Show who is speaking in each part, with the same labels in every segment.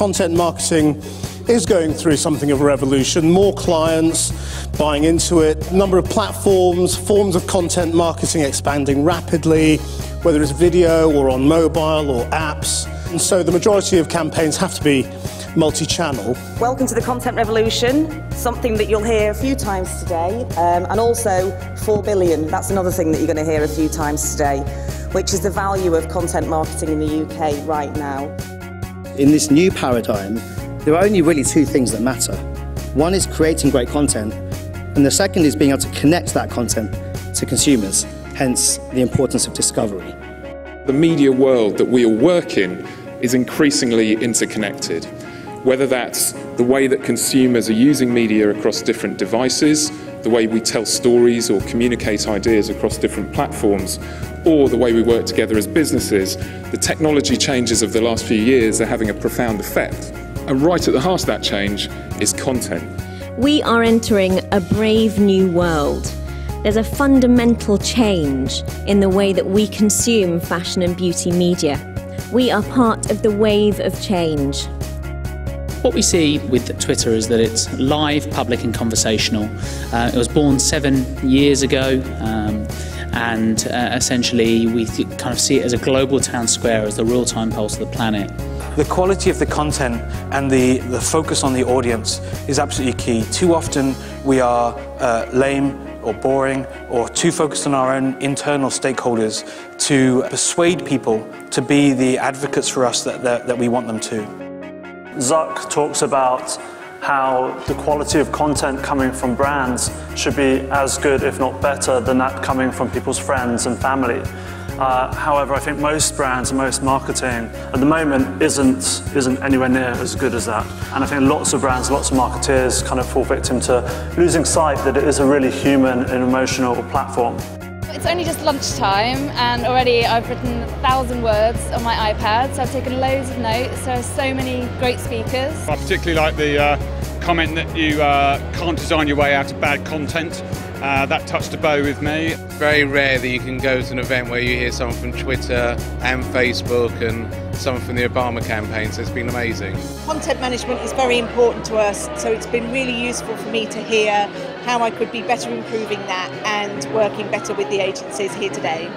Speaker 1: content marketing is going through something of a revolution. More clients buying into it, number of platforms, forms of content marketing expanding rapidly, whether it's video or on mobile or apps. And so the majority of campaigns have to be multi-channel.
Speaker 2: Welcome to the Content Revolution, something that you'll hear a few times today, um, and also 4 billion, that's another thing that you're going to hear a few times today, which is the value of content marketing in the UK right now.
Speaker 3: In this new paradigm, there are only really two things that matter. One is creating great content, and the second is being able to connect that content to consumers, hence the importance of discovery.
Speaker 4: The media world that we all work in is increasingly interconnected. Whether that's the way that consumers are using media across different devices, the way we tell stories or communicate ideas across different platforms, or the way we work together as businesses, the technology changes of the last few years are having a profound effect. And right at the heart of that change is content.
Speaker 5: We are entering a brave new world. There's a fundamental change in the way that we consume fashion and beauty media. We are part of the wave of change.
Speaker 6: What we see with Twitter is that it's live, public, and conversational. Uh, it was born seven years ago. Um, and uh, essentially we kind of see it as a global town square, as the real-time pulse of the planet.
Speaker 7: The quality of the content and the, the focus on the audience is absolutely key. Too often we are uh, lame or boring or too focused on our own internal stakeholders to persuade people to be the advocates for us that, that, that we want them to.
Speaker 8: Zuck talks about how the quality of content coming from brands should be as good, if not better, than that coming from people's friends and family. Uh, however, I think most brands and most marketing at the moment isn't, isn't anywhere near as good as that. And I think lots of brands, lots of marketeers kind of fall victim to losing sight that it is a really human and emotional platform.
Speaker 9: It's only just lunchtime and already I've written a thousand words on my iPad, so I've taken loads of notes. There are so many great speakers.
Speaker 10: I particularly like the uh, comment that you uh, can't design your way out of bad content. Uh, that touched a bow with me.
Speaker 11: Very rare that you can go to an event where you hear someone from Twitter and Facebook and someone from the Obama campaign, so it's been amazing.
Speaker 12: Content management is very important to us, so it's been really useful for me to hear how I could be better improving that and working better with the agencies here today.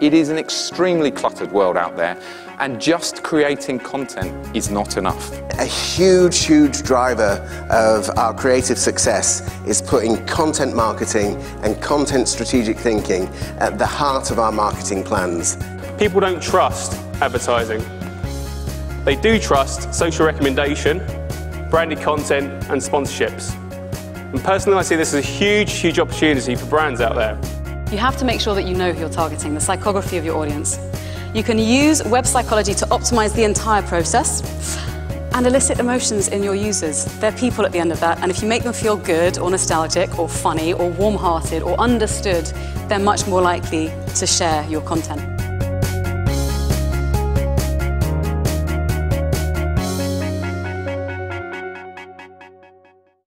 Speaker 13: It is an extremely cluttered world out there, and just creating content is not enough.
Speaker 14: A huge, huge driver of our creative success is putting content marketing and content strategic thinking at the heart of our marketing plans.
Speaker 15: People don't trust advertising. They do trust social recommendation, branded content, and sponsorships. And personally, I see this as a huge, huge opportunity for brands out there.
Speaker 16: You have to make sure that you know who you're targeting, the psychography of your audience. You can use web psychology to optimize the entire process and elicit emotions in your users. They're people at the end of that, and if you make them feel good or nostalgic or funny or warm-hearted or understood, they're much more likely to share your content.